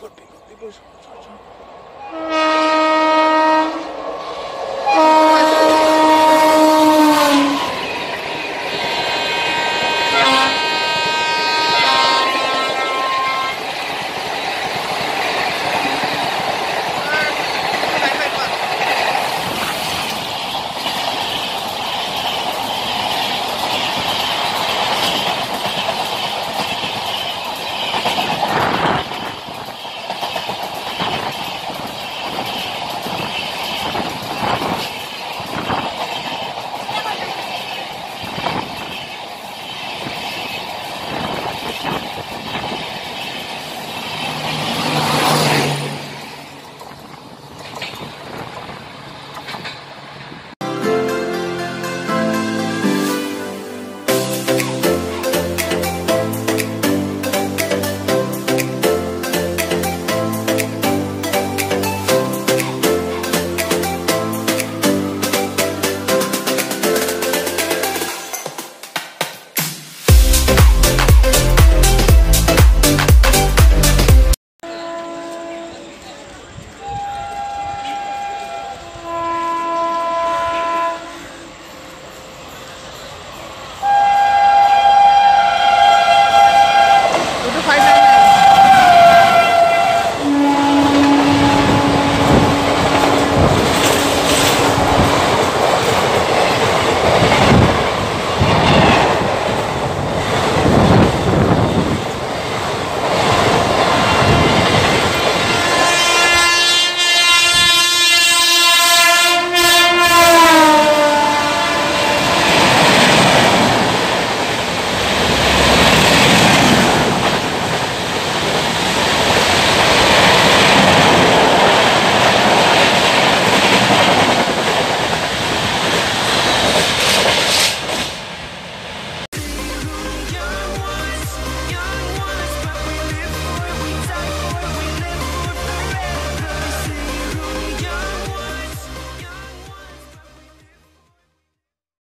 Good people. People's touching.